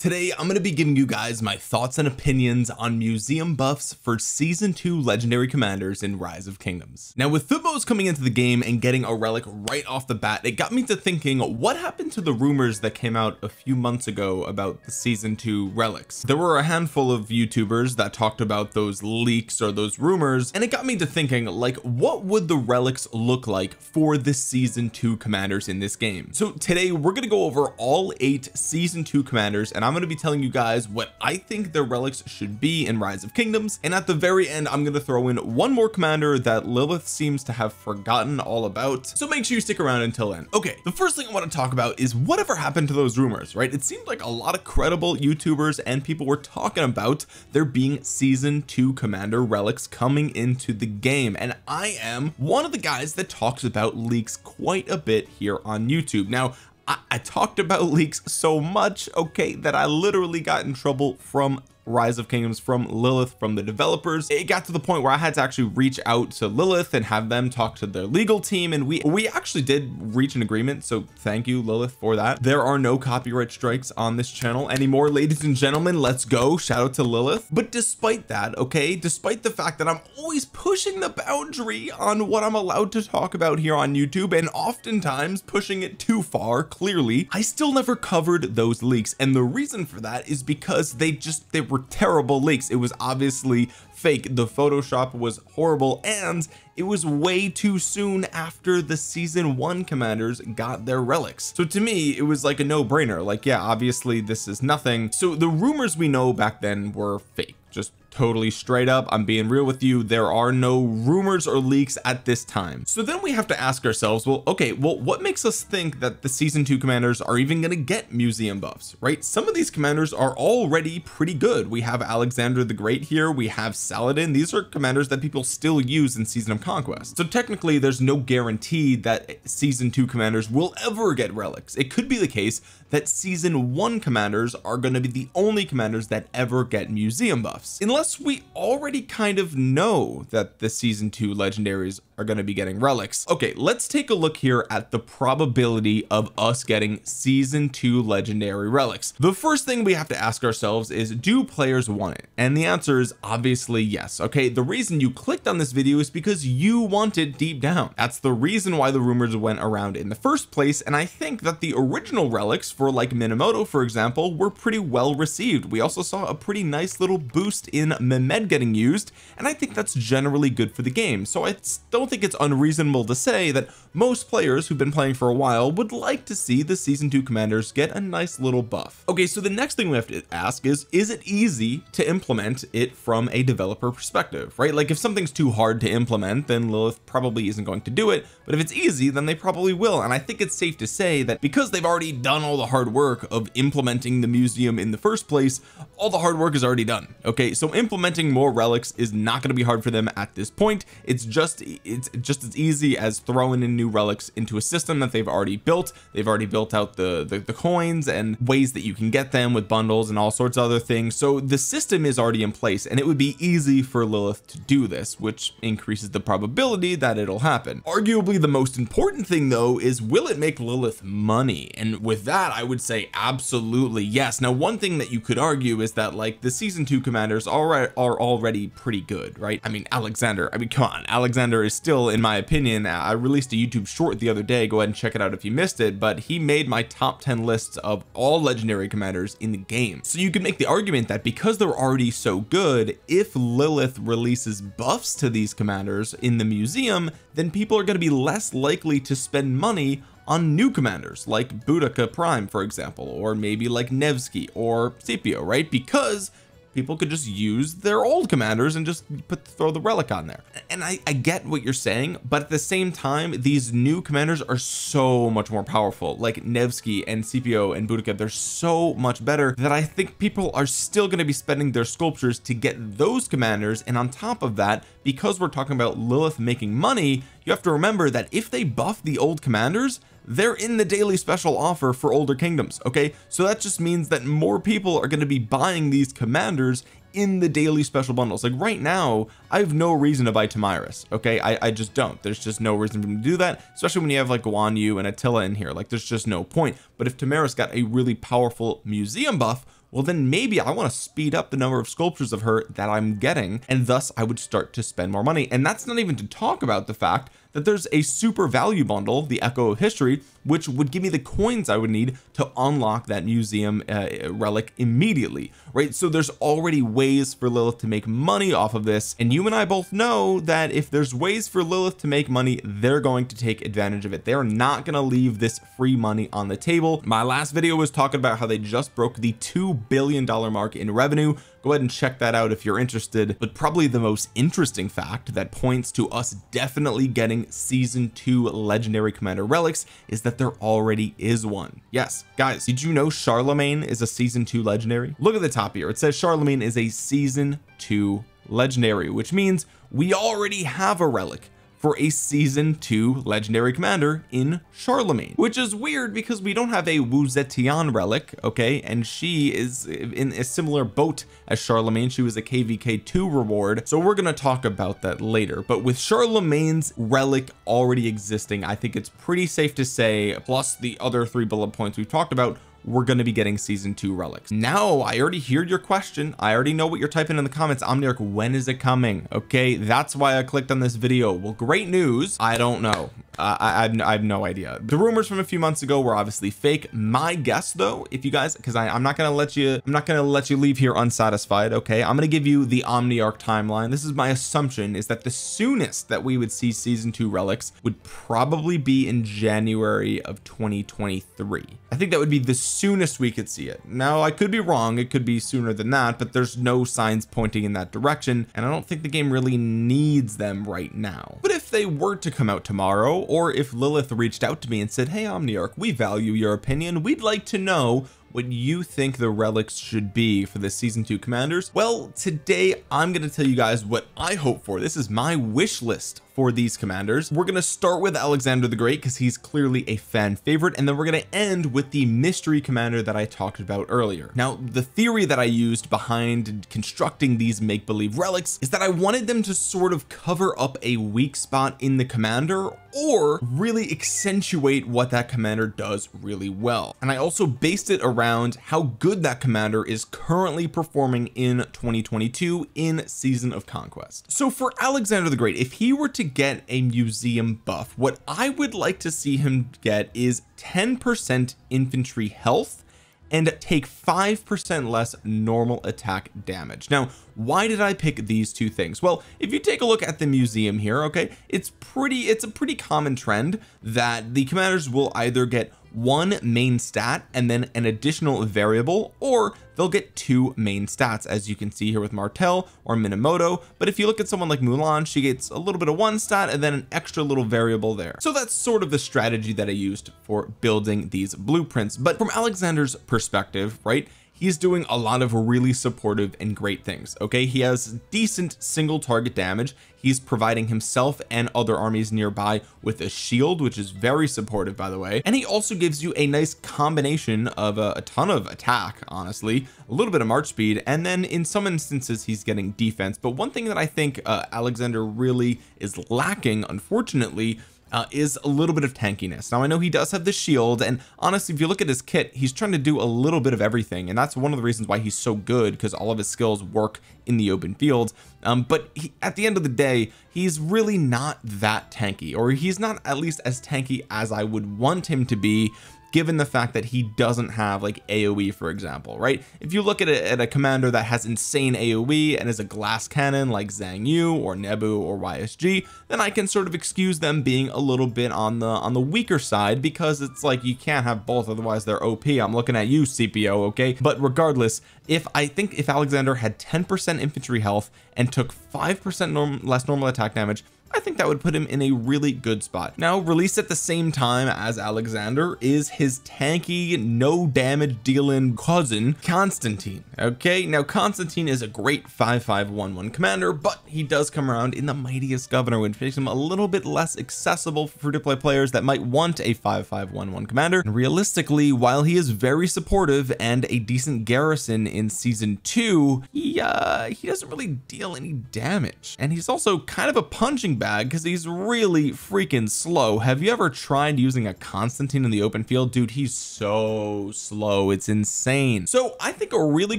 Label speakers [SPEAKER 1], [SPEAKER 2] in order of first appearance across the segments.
[SPEAKER 1] Today I'm going to be giving you guys my thoughts and opinions on museum buffs for season 2 legendary commanders in rise of kingdoms. Now with Thutmose coming into the game and getting a relic right off the bat it got me to thinking what happened to the rumors that came out a few months ago about the season 2 relics? There were a handful of youtubers that talked about those leaks or those rumors and it got me to thinking like what would the relics look like for the season 2 commanders in this game? So today we're going to go over all eight season 2 commanders and I'm going to be telling you guys what I think their relics should be in rise of kingdoms and at the very end I'm going to throw in one more commander that Lilith seems to have forgotten all about. So make sure you stick around until then. Okay the first thing I want to talk about is whatever happened to those rumors right? It seemed like a lot of credible youtubers and people were talking about there being season 2 commander relics coming into the game and I am one of the guys that talks about leaks quite a bit here on YouTube. Now I, I talked about leaks so much okay that I literally got in trouble from rise of kingdoms from Lilith from the developers. It got to the point where I had to actually reach out to Lilith and have them talk to their legal team and we we actually did reach an agreement so thank you Lilith for that. There are no copyright strikes on this channel anymore ladies and gentlemen. Let's go. Shout out to Lilith. But despite that okay despite the fact that I'm always pushing the boundary on what I'm allowed to talk about here on YouTube and oftentimes pushing it too far clearly I still never covered those leaks. And the reason for that is because they just they were were terrible leaks. It was obviously fake. The Photoshop was horrible and it was way too soon after the season one commanders got their relics. So to me it was like a no-brainer. Like yeah obviously this is nothing. So the rumors we know back then were fake. Just totally straight up. I'm being real with you. There are no rumors or leaks at this time. So then we have to ask ourselves well okay well what makes us think that the season 2 commanders are even going to get museum buffs right? Some of these commanders are already pretty good. We have Alexander the Great here. We have Saladin. These are commanders that people still use in season of conquest. So technically there's no guarantee that season 2 commanders will ever get relics. It could be the case that season 1 commanders are going to be the only commanders that ever get museum buffs. Unless we already kind of know that the season 2 legendaries are going to be getting relics. Okay let's take a look here at the probability of us getting season 2 legendary relics. The first thing we have to ask ourselves is do players want it? And the answer is obviously yes okay? The reason you clicked on this video is because you want it deep down. That's the reason why the rumors went around in the first place and I think that the original relics for like Minamoto for example were pretty well received. We also saw a pretty nice little boost in Mehmed getting used and I think that's generally good for the game. So I don't think it's unreasonable to say that most players who've been playing for a while would like to see the season 2 commanders get a nice little buff. Okay so the next thing we have to ask is is it easy to implement it from a developer perspective right? Like if something's too hard to implement then Lilith probably isn't going to do it. But if it's easy then they probably will. And I think it's safe to say that because they've already done all the hard work of implementing the museum in the first place all the hard work is already done okay? So implementing more relics is not going to be hard for them at this point. It's just it's just as easy as throwing in new relics into a system that they've already built. They've already built out the, the the, coins and ways that you can get them with bundles and all sorts of other things. So the system is already in place and it would be easy for Lilith to do this which increases the probability that it'll happen. Arguably the most important thing though is will it make Lilith money? And with that I would say absolutely yes. Now one thing that you could argue is that like the season 2 commanders are are already pretty good right? I mean Alexander I mean come on. Alexander is still in my opinion uh, I released a YouTube short the other day. Go ahead and check it out if you missed it. But he made my top 10 lists of all legendary commanders in the game. So you can make the argument that because they're already so good if Lilith releases buffs to these commanders in the museum then people are going to be less likely to spend money on new commanders like Boudica Prime for example or maybe like Nevsky or Scipio right? Because people could just use their old commanders and just put throw the relic on there. And I, I get what you're saying but at the same time these new commanders are so much more powerful. Like Nevsky and Scipio and Boudica they're so much better that I think people are still going to be spending their sculptures to get those commanders. And on top of that because we're talking about Lilith making money you have to remember that if they buff the old commanders they're in the daily special offer for older kingdoms okay? So that just means that more people are going to be buying these commanders in the daily special bundles. Like right now I have no reason to buy Tomyris okay? I, I just don't. There's just no reason for me to do that especially when you have like Guan Yu and Attila in here. Like there's just no point. But if Tomyris got a really powerful museum buff well then maybe I want to speed up the number of sculptures of her that I'm getting and thus I would start to spend more money. And that's not even to talk about the fact that there's a super value bundle the echo of history which would give me the coins I would need to unlock that museum uh, relic immediately right? So there's already ways for Lilith to make money off of this and you and I both know that if there's ways for Lilith to make money they're going to take advantage of it. They're not going to leave this free money on the table. My last video was talking about how they just broke the two billion dollar mark in revenue go ahead and check that out if you're interested. But probably the most interesting fact that points to us definitely getting season two legendary commander relics is that there already is one. Yes guys did you know Charlemagne is a season two legendary? Look at the top here. It says Charlemagne is a season two legendary which means we already have a relic for a season 2 legendary commander in Charlemagne which is weird because we don't have a Wu Zetian relic okay? And she is in a similar boat as Charlemagne. She was a kvk2 reward. So we're going to talk about that later. But with Charlemagne's relic already existing I think it's pretty safe to say plus the other three bullet points we've talked about we're going to be getting season two relics. Now I already hear your question. I already know what you're typing in the comments. Omniarch when is it coming? Okay that's why I clicked on this video. Well great news. I don't know. Uh, I, I, have no idea. The rumors from a few months ago were obviously fake. My guess though if you guys because I'm not gonna let you I'm not gonna let you leave here unsatisfied okay? I'm gonna give you the Omniarch timeline. This is my assumption is that the soonest that we would see season two relics would probably be in January of 2023 I think that would be the soonest we could see it. Now I could be wrong it could be sooner than that but there's no signs pointing in that direction and I don't think the game really needs them right now. But if they were to come out tomorrow or if Lilith reached out to me and said hey Omniarch we value your opinion. We'd like to know what you think the relics should be for the season two commanders. Well today I'm going to tell you guys what I hope for. This is my wish list for these commanders. We're going to start with Alexander the Great because he's clearly a fan favorite and then we're going to end with the mystery commander that I talked about earlier. Now the theory that I used behind constructing these make-believe relics is that I wanted them to sort of cover up a weak spot in the commander or really accentuate what that commander does really well. And I also based it around how good that commander is currently performing in 2022 in season of conquest. So for Alexander the Great if he were to get a museum buff. What I would like to see him get is 10% infantry health and take 5% less normal attack damage. Now why did I pick these two things? Well if you take a look at the museum here okay it's pretty it's a pretty common trend that the commanders will either get one main stat and then an additional variable or they'll get two main stats as you can see here with Martel or Minamoto. But if you look at someone like Mulan she gets a little bit of one stat and then an extra little variable there. So that's sort of the strategy that I used for building these blueprints. But from Alexander's perspective right he's doing a lot of really supportive and great things okay? He has decent single target damage. He's providing himself and other armies nearby with a shield which is very supportive by the way. And he also gives you a nice combination of a, a ton of attack honestly. A little bit of march speed and then in some instances he's getting defense. But one thing that I think uh, Alexander really is lacking unfortunately uh, is a little bit of tankiness. Now I know he does have the shield and honestly if you look at his kit he's trying to do a little bit of everything and that's one of the reasons why he's so good because all of his skills work in the open field. Um, but he, at the end of the day he's really not that tanky or he's not at least as tanky as I would want him to be given the fact that he doesn't have like AoE for example right? If you look at a, at a commander that has insane AoE and is a glass cannon like Xiang Yu or Nebu or YSG then I can sort of excuse them being a little bit on the on the weaker side because it's like you can't have both otherwise they're OP I'm looking at you Scipio okay? But regardless if I think if Alexander had 10% infantry health and took 5% norm less normal attack damage I think that would put him in a really good spot. Now released at the same time as Alexander is his tanky no damage dealing cousin Constantine okay? Now Constantine is a great 5511 commander but he does come around in the mightiest governor which makes him a little bit less accessible for free-to-play players that might want a 5511 commander. And realistically while he is very supportive and a decent garrison in season two he uh he doesn't really deal any damage. And he's also kind of a punching bag because he's really freaking slow. Have you ever tried using a Constantine in the open field? Dude he's so slow. It's insane. So I think a really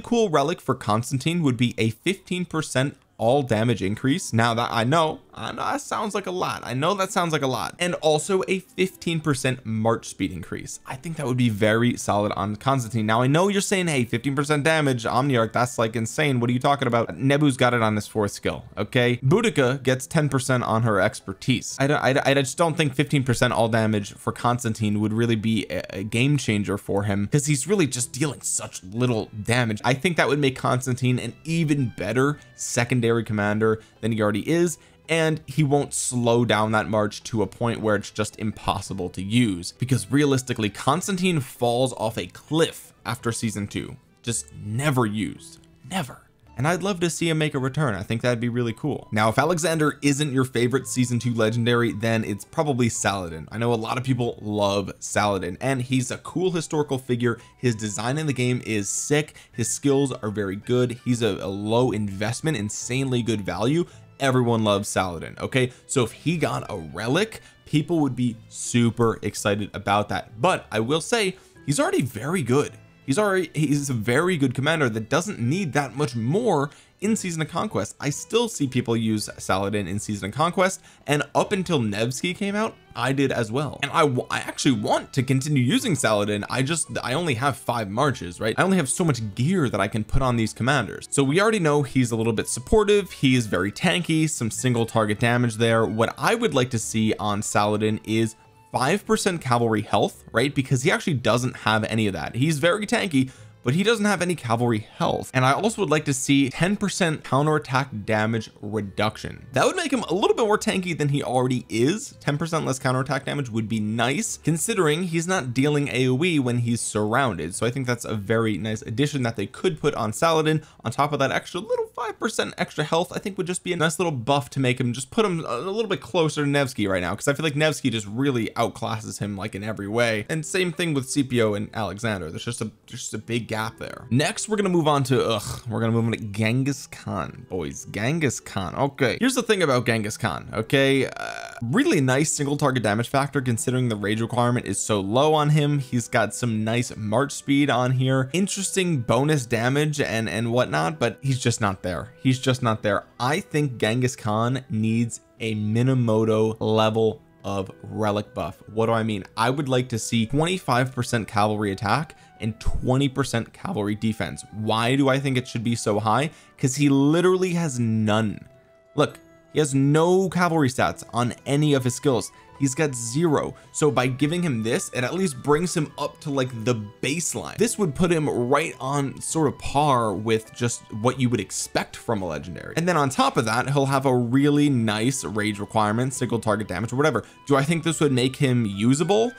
[SPEAKER 1] cool relic for Constantine would be a 15 percent all damage increase. Now that I know I know that sounds like a lot. I know that sounds like a lot. And also a 15 percent march speed increase. I think that would be very solid on Constantine. Now I know you're saying hey 15 percent damage Omniarch that's like insane. What are you talking about? Nebu's got it on his fourth skill okay? Boudica gets 10 percent on her expertise. I, don't, I, I just don't think 15 percent all damage for Constantine would really be a, a game changer for him because he's really just dealing such little damage. I think that would make Constantine an even better secondary commander than he already is and he won't slow down that march to a point where it's just impossible to use because realistically Constantine falls off a cliff after season two. Just never used. Never and I'd love to see him make a return. I think that'd be really cool. Now if Alexander isn't your favorite season two legendary then it's probably Saladin. I know a lot of people love Saladin and he's a cool historical figure. His design in the game is sick. His skills are very good. He's a, a low investment insanely good value. Everyone loves Saladin okay? So if he got a relic people would be super excited about that. But I will say he's already very good he's already he's a very good commander that doesn't need that much more in season of conquest. I still see people use Saladin in season of conquest and up until Nevsky came out I did as well. And I, I actually want to continue using Saladin. I just I only have five marches right? I only have so much gear that I can put on these commanders. So we already know he's a little bit supportive. He is very tanky some single target damage there. What I would like to see on Saladin is five percent cavalry health right? Because he actually doesn't have any of that. He's very tanky but he doesn't have any cavalry health. And I also would like to see 10 percent counterattack damage reduction. That would make him a little bit more tanky than he already is. 10 percent less counterattack damage would be nice considering he's not dealing AoE when he's surrounded. So I think that's a very nice addition that they could put on Saladin. On top of that extra little five percent extra health I think would just be a nice little buff to make him just put him a little bit closer to Nevsky right now because I feel like Nevsky just really outclasses him like in every way. And same thing with Scipio and Alexander. There's just a just a big gap there. Next we're gonna move on to ugh we're gonna move on to Genghis Khan boys. Genghis Khan okay. Here's the thing about Genghis Khan okay? Uh, really nice single target damage factor considering the rage requirement is so low on him. He's got some nice march speed on here. Interesting bonus damage and and whatnot but he's just not there. He's just not there. I think Genghis Khan needs a Minamoto level of relic buff. What do I mean? I would like to see 25 percent cavalry attack and 20 percent cavalry defense. Why do I think it should be so high? Because he literally has none. Look he has no cavalry stats on any of his skills. He's got zero. So by giving him this it at least brings him up to like the baseline. This would put him right on sort of par with just what you would expect from a legendary. And then on top of that he'll have a really nice rage requirement single target damage or whatever. Do I think this would make him usable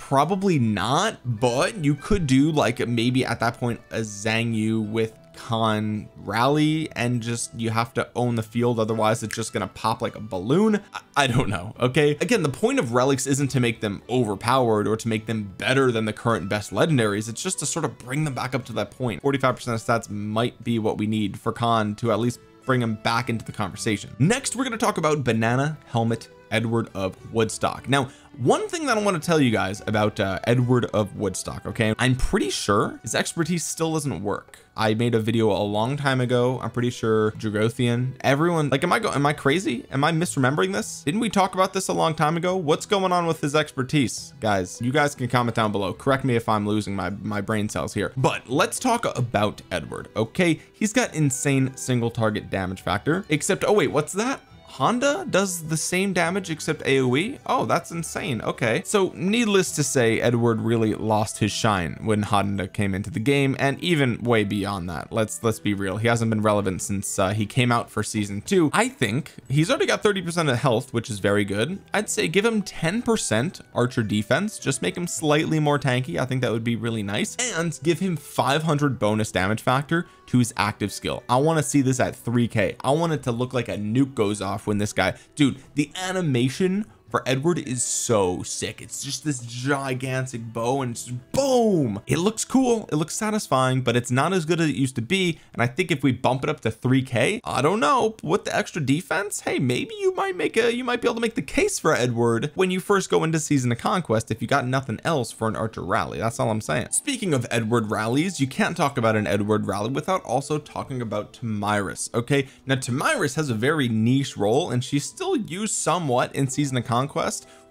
[SPEAKER 1] probably not but you could do like maybe at that point a Xiang Yu with Khan rally and just you have to own the field otherwise it's just gonna pop like a balloon. I, I don't know okay? Again the point of relics isn't to make them overpowered or to make them better than the current best legendaries. It's just to sort of bring them back up to that point. 45 percent of stats might be what we need for Khan to at least bring him back into the conversation. Next we're going to talk about banana helmet Edward of Woodstock. Now one thing that I want to tell you guys about uh, Edward of Woodstock okay? I'm pretty sure his expertise still doesn't work. I made a video a long time ago I'm pretty sure Dragothian everyone like am I go am I crazy? Am I misremembering this? Didn't we talk about this a long time ago? What's going on with his expertise? Guys you guys can comment down below. Correct me if I'm losing my my brain cells here. But let's talk about Edward okay? He's got insane single target damage factor except oh wait what's that Honda does the same damage except AoE oh that's insane. Okay. So needless to say Edward really lost his shine when Honda came into the game and even way beyond that. Let's let's be real. He hasn't been relevant since uh, he came out for season two. I think he's already got 30 percent of health which is very good. I'd say give him 10 percent archer defense. Just make him slightly more tanky. I think that would be really nice. And give him 500 bonus damage factor to his active skill. I want to see this at 3k I want it to look like a nuke goes off when this guy dude the animation for Edward is so sick. It's just this gigantic bow and boom! It looks cool it looks satisfying but it's not as good as it used to be and I think if we bump it up to 3k I don't know with the extra defense hey maybe you might make a you might be able to make the case for Edward when you first go into season of conquest if you got nothing else for an archer rally that's all I'm saying. Speaking of Edward rallies you can't talk about an Edward rally without also talking about Tomyris okay? Now Tomyris has a very niche role and she's still used somewhat in season of conquest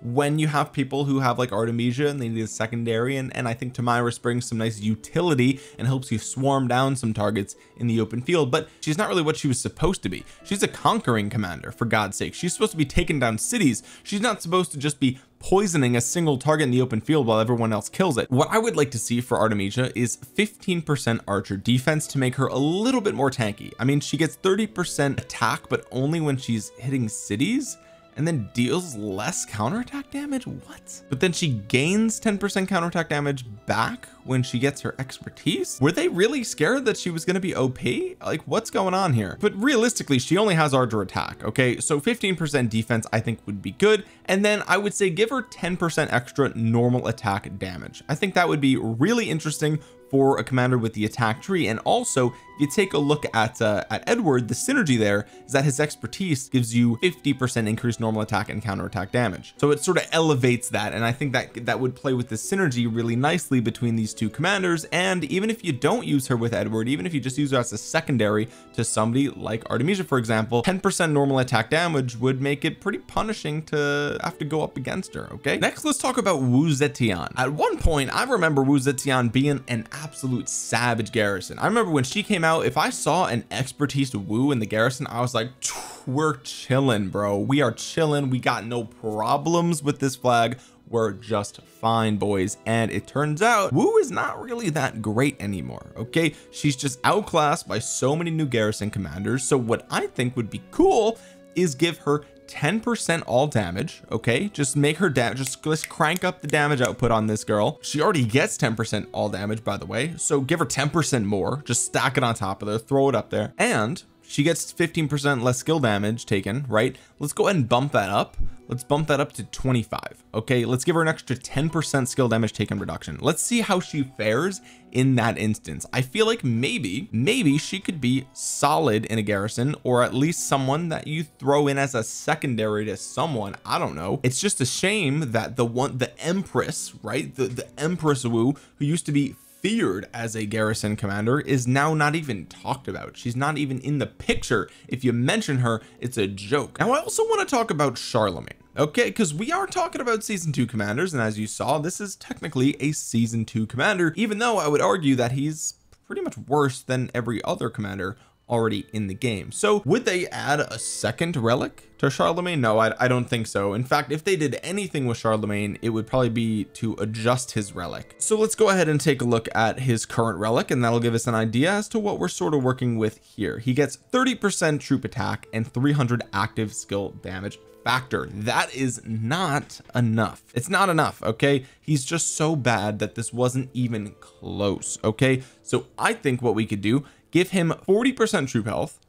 [SPEAKER 1] when you have people who have like Artemisia and they need a secondary and, and I think Tomyris brings some nice utility and helps you swarm down some targets in the open field but she's not really what she was supposed to be. She's a conquering commander for God's sake. She's supposed to be taking down cities. She's not supposed to just be poisoning a single target in the open field while everyone else kills it. What I would like to see for Artemisia is 15% archer defense to make her a little bit more tanky. I mean she gets 30% attack but only when she's hitting cities and then deals less counterattack damage? What? But then she gains 10% counterattack damage back when she gets her expertise? Were they really scared that she was going to be OP like what's going on here? But realistically she only has archer attack okay? So 15% defense I think would be good. And then I would say give her 10% extra normal attack damage. I think that would be really interesting for a commander with the attack tree. And also if you take a look at uh, at Edward the synergy there is that his expertise gives you 50 percent increased normal attack and counter attack damage. So it sort of elevates that. And I think that that would play with the synergy really nicely between these two commanders. And even if you don't use her with Edward even if you just use her as a secondary to somebody like Artemisia for example 10 percent normal attack damage would make it pretty punishing to have to go up against her okay? Next let's talk about Wu Zetian. At one point I remember Wu Zetian being an absolute savage garrison. I remember when she came out if I saw an expertise Wu in the garrison I was like we're chilling bro. We are chilling. We got no problems with this flag. We're just fine boys. And it turns out Wu is not really that great anymore okay? She's just outclassed by so many new garrison commanders. So what I think would be cool is give her 10% all damage okay? Just make her just let's crank up the damage output on this girl. She already gets 10% all damage by the way so give her 10% more. Just stack it on top of there throw it up there and she gets 15% less skill damage taken right? Let's go ahead and bump that up. Let's bump that up to 25 okay? Let's give her an extra 10% skill damage taken reduction. Let's see how she fares in that instance. I feel like maybe maybe she could be solid in a garrison or at least someone that you throw in as a secondary to someone. I don't know. It's just a shame that the one the Empress right? The the Empress Wu who used to be feared as a garrison commander is now not even talked about. She's not even in the picture. If you mention her it's a joke. Now I also want to talk about Charlemagne okay? Because we are talking about season two commanders and as you saw this is technically a season two commander even though I would argue that he's pretty much worse than every other commander already in the game. So would they add a second relic to Charlemagne? No I, I don't think so. In fact if they did anything with Charlemagne it would probably be to adjust his relic. So let's go ahead and take a look at his current relic and that'll give us an idea as to what we're sort of working with here. He gets 30 percent troop attack and 300 active skill damage factor. That is not enough. It's not enough okay? He's just so bad that this wasn't even close okay? So I think what we could do give him 40 percent troop health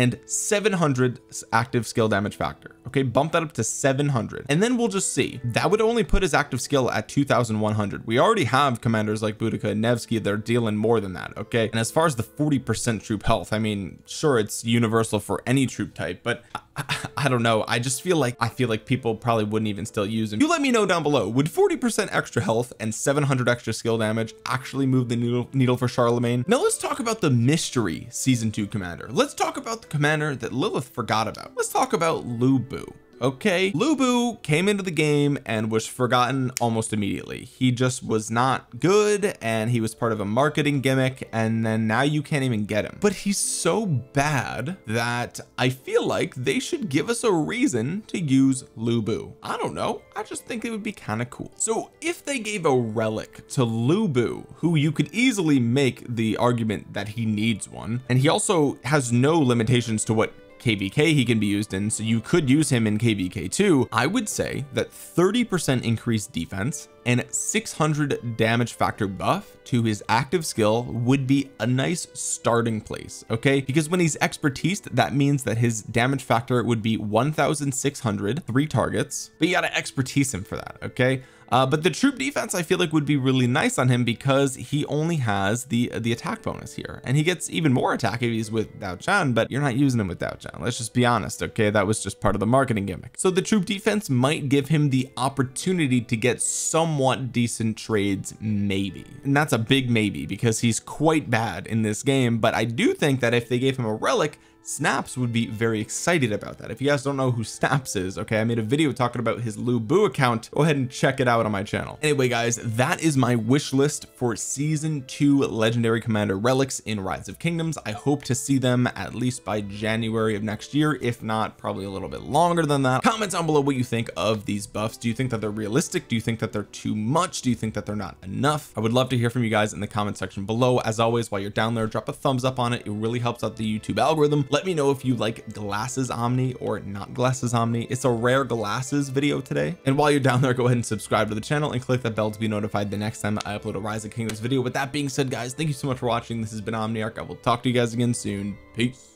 [SPEAKER 1] and 700 active skill damage factor. Okay bump that up to 700 and then we'll just see. That would only put his active skill at 2100 we already have commanders like Boudica and Nevsky. That are dealing more than that okay? And as far as the 40 percent troop health I mean sure it's universal for any troop type but I, I, don't know. I just feel like I feel like people probably wouldn't even still use him. You let me know down below. Would 40 percent extra health and 700 extra skill damage actually move the needle, needle for Charlemagne? Now let's talk about the mystery season 2 commander. Let's talk about the commander that Lilith forgot about. Let's talk about Lu Bu okay Lubu came into the game and was forgotten almost immediately. He just was not good and he was part of a marketing gimmick and then now you can't even get him. But he's so bad that I feel like they should give us a reason to use Lubu. I don't know. I just think it would be kind of cool. So if they gave a relic to Lubu who you could easily make the argument that he needs one and he also has no limitations to what kvk he can be used in so you could use him in kvk too. I would say that 30 percent increased defense and 600 damage factor buff to his active skill would be a nice starting place okay? Because when he's expertise that means that his damage factor would be 1600 three targets but you got to expertise him for that okay? Uh, but the troop defense I feel like would be really nice on him because he only has the the attack bonus here. And he gets even more attack if he's with Diaochan but you're not using him with Diaochan. Let's just be honest okay? That was just part of the marketing gimmick. So the troop defense might give him the opportunity to get somewhat decent trades maybe. And that's a big maybe because he's quite bad in this game but I do think that if they gave him a relic snaps would be very excited about that. If you guys don't know who snaps is okay I made a video talking about his Lu Bu account. Go ahead and check it out on my channel. Anyway guys that is my wish list for season two legendary commander relics in rise of kingdoms. I hope to see them at least by January of next year if not probably a little bit longer than that. Comment down below what you think of these buffs. Do you think that they're realistic? Do you think that they're too much? Do you think that they're not enough? I would love to hear from you guys in the comment section below. As always while you're down there drop a thumbs up on it. It really helps out the YouTube algorithm. Let me know if you like glasses omni or not glasses omni. It's a rare glasses video today. And while you're down there go ahead and subscribe to the channel and click that bell to be notified the next time I upload a rise of kingdoms video. With that being said guys thank you so much for watching. This has been omniarch. I will talk to you guys again soon. Peace